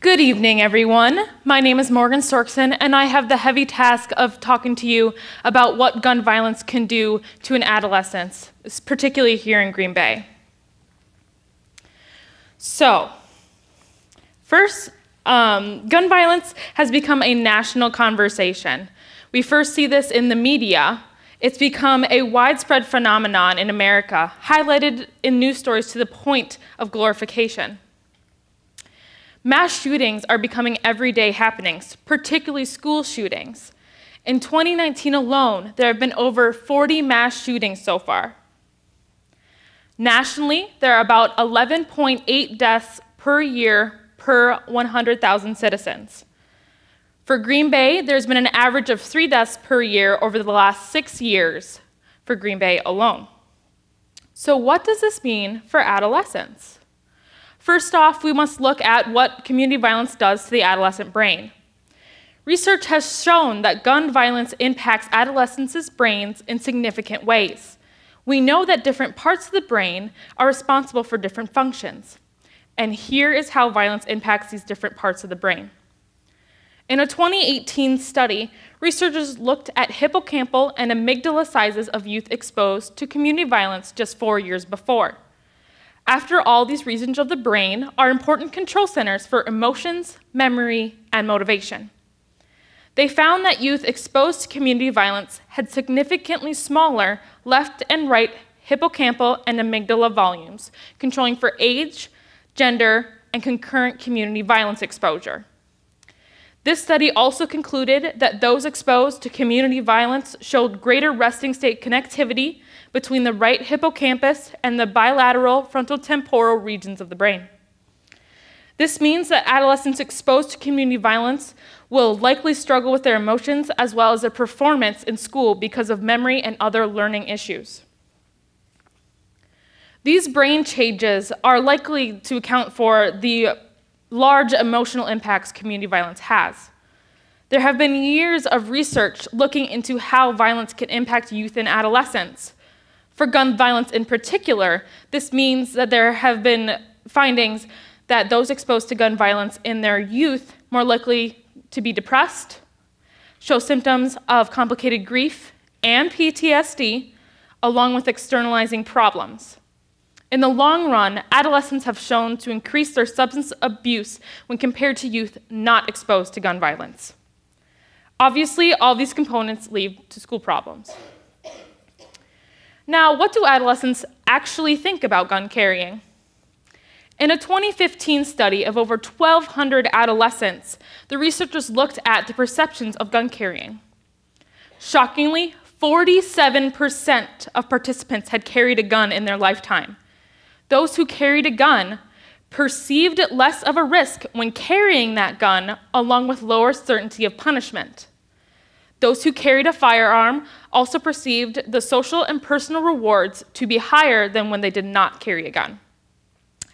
Good evening, everyone. My name is Morgan Storkson, and I have the heavy task of talking to you about what gun violence can do to an adolescent, particularly here in Green Bay. So, first, um, gun violence has become a national conversation. We first see this in the media. It's become a widespread phenomenon in America, highlighted in news stories to the point of glorification. Mass shootings are becoming everyday happenings, particularly school shootings. In 2019 alone, there have been over 40 mass shootings so far. Nationally, there are about 11.8 deaths per year per 100,000 citizens. For Green Bay, there's been an average of three deaths per year over the last six years for Green Bay alone. So, what does this mean for adolescents? First off, we must look at what community violence does to the adolescent brain. Research has shown that gun violence impacts adolescents' brains in significant ways. We know that different parts of the brain are responsible for different functions. And here is how violence impacts these different parts of the brain. In a 2018 study, researchers looked at hippocampal and amygdala sizes of youth exposed to community violence just four years before. After all, these regions of the brain are important control centers for emotions, memory, and motivation. They found that youth exposed to community violence had significantly smaller left and right hippocampal and amygdala volumes, controlling for age, gender, and concurrent community violence exposure. This study also concluded that those exposed to community violence showed greater resting state connectivity between the right hippocampus and the bilateral frontal temporal regions of the brain. This means that adolescents exposed to community violence will likely struggle with their emotions as well as their performance in school because of memory and other learning issues. These brain changes are likely to account for the large emotional impacts community violence has. There have been years of research looking into how violence can impact youth and adolescents. For gun violence in particular, this means that there have been findings that those exposed to gun violence in their youth more likely to be depressed, show symptoms of complicated grief and PTSD, along with externalizing problems. In the long run, adolescents have shown to increase their substance abuse when compared to youth not exposed to gun violence. Obviously, all these components lead to school problems. Now, what do adolescents actually think about gun carrying? In a 2015 study of over 1,200 adolescents, the researchers looked at the perceptions of gun carrying. Shockingly, 47% of participants had carried a gun in their lifetime. Those who carried a gun perceived less of a risk when carrying that gun, along with lower certainty of punishment. Those who carried a firearm also perceived the social and personal rewards to be higher than when they did not carry a gun.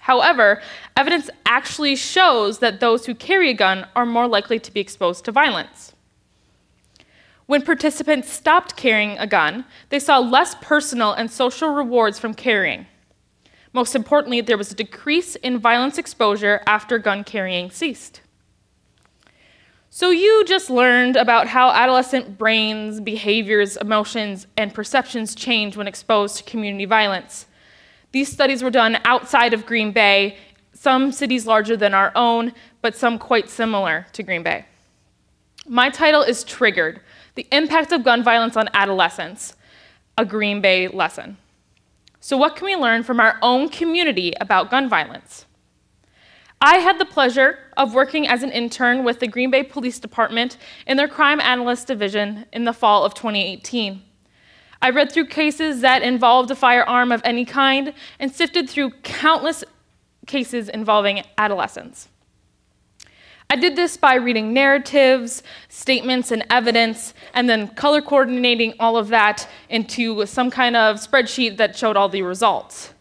However, evidence actually shows that those who carry a gun are more likely to be exposed to violence. When participants stopped carrying a gun, they saw less personal and social rewards from carrying. Most importantly, there was a decrease in violence exposure after gun carrying ceased. So, you just learned about how adolescent brains, behaviors, emotions, and perceptions change when exposed to community violence. These studies were done outside of Green Bay, some cities larger than our own, but some quite similar to Green Bay. My title is Triggered The Impact of Gun Violence on Adolescents, a Green Bay lesson. So, what can we learn from our own community about gun violence? I had the pleasure of working as an intern with the Green Bay Police Department in their Crime Analyst Division in the fall of 2018. I read through cases that involved a firearm of any kind and sifted through countless cases involving adolescents. I did this by reading narratives, statements, and evidence, and then color coordinating all of that into some kind of spreadsheet that showed all the results.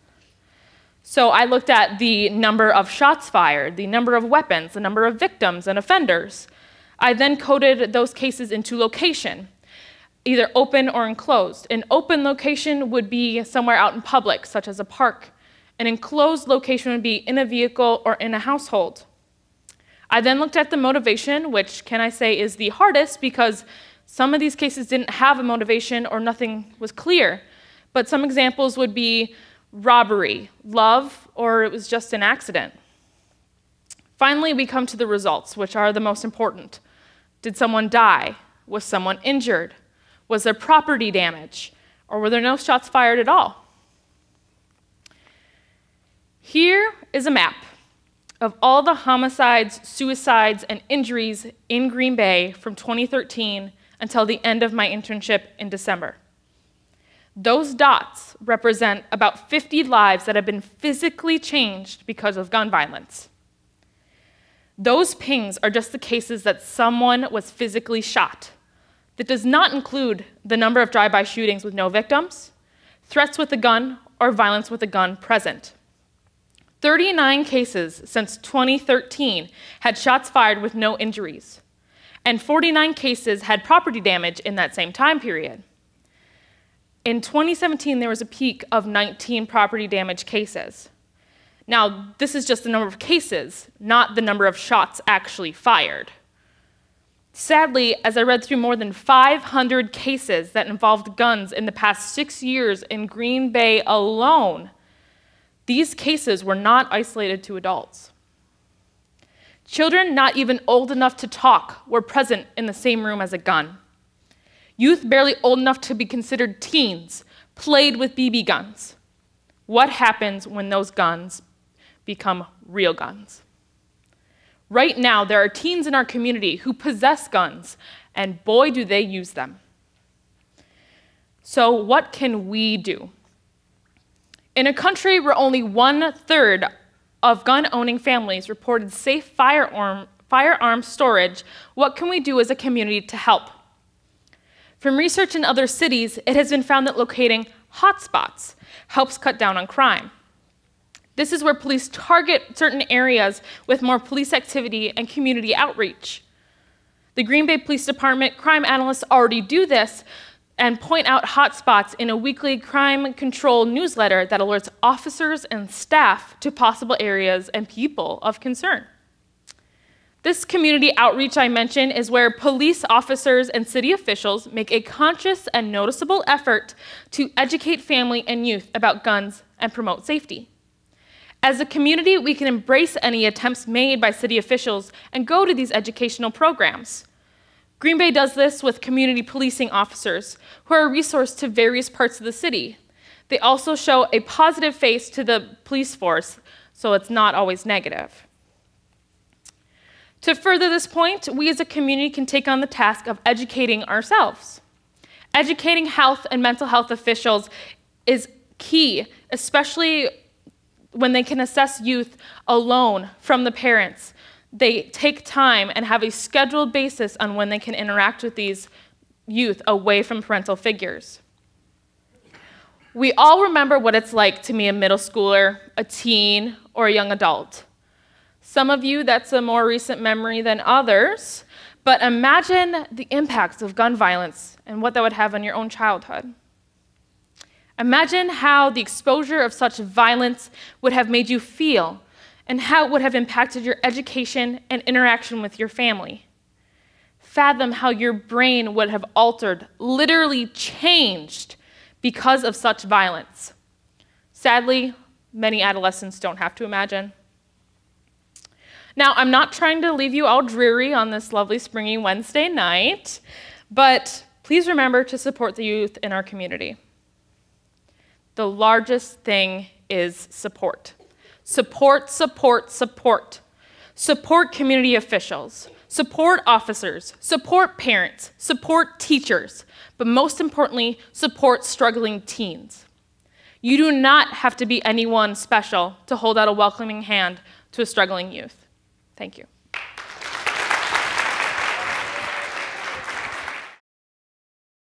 So I looked at the number of shots fired, the number of weapons, the number of victims and offenders. I then coded those cases into location, either open or enclosed. An open location would be somewhere out in public, such as a park. An enclosed location would be in a vehicle or in a household. I then looked at the motivation, which can I say is the hardest because some of these cases didn't have a motivation or nothing was clear. But some examples would be robbery, love, or it was just an accident. Finally, we come to the results, which are the most important. Did someone die? Was someone injured? Was there property damage? Or were there no shots fired at all? Here is a map of all the homicides, suicides, and injuries in Green Bay from 2013 until the end of my internship in December. Those dots represent about 50 lives that have been physically changed because of gun violence. Those pings are just the cases that someone was physically shot. That does not include the number of drive by shootings with no victims, threats with a gun, or violence with a gun present. 39 cases since 2013 had shots fired with no injuries, and 49 cases had property damage in that same time period. In 2017, there was a peak of 19 property damage cases. Now, this is just the number of cases, not the number of shots actually fired. Sadly, as I read through more than 500 cases that involved guns in the past six years in Green Bay alone, these cases were not isolated to adults. Children not even old enough to talk were present in the same room as a gun. Youth barely old enough to be considered teens played with BB guns. What happens when those guns become real guns? Right now, there are teens in our community who possess guns, and boy, do they use them. So, what can we do? In a country where only one third of gun owning families reported safe firearm, firearm storage, what can we do as a community to help? From research in other cities, it has been found that locating hotspots helps cut down on crime. This is where police target certain areas with more police activity and community outreach. The Green Bay Police Department crime analysts already do this and point out hotspots in a weekly crime control newsletter that alerts officers and staff to possible areas and people of concern. This community outreach I mentioned is where police officers and city officials make a conscious and noticeable effort to educate family and youth about guns and promote safety. As a community, we can embrace any attempts made by city officials and go to these educational programs. Green Bay does this with community policing officers, who are a resource to various parts of the city. They also show a positive face to the police force, so it's not always negative. To further this point, we as a community can take on the task of educating ourselves. Educating health and mental health officials is key, especially when they can assess youth alone from the parents. They take time and have a scheduled basis on when they can interact with these youth away from parental figures. We all remember what it's like to be a middle schooler, a teen, or a young adult. Some of you, that's a more recent memory than others, but imagine the impacts of gun violence and what that would have on your own childhood. Imagine how the exposure of such violence would have made you feel and how it would have impacted your education and interaction with your family. Fathom how your brain would have altered, literally changed, because of such violence. Sadly, many adolescents don't have to imagine. Now, I'm not trying to leave you all dreary on this lovely springy Wednesday night, but please remember to support the youth in our community. The largest thing is support. Support, support, support. Support community officials, support officers, support parents, support teachers, but most importantly, support struggling teens. You do not have to be anyone special to hold out a welcoming hand to a struggling youth. Thank you.